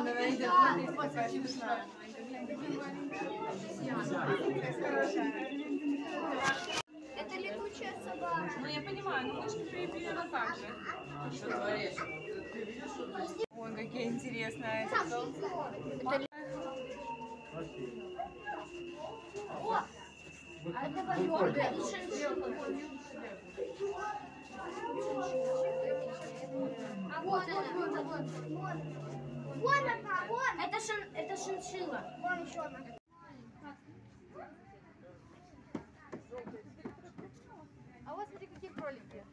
она идет, смотрите, какая смешная. Это летучая собака. Ну, я понимаю, но мы же примерно так же. Что творишь? Ой, какие интересные. А это валерка и шиншилла. Она, вот. Вон она, вон. Это, шин, это шиншилла. Вон еще одна. А вот смотри, какие кролики.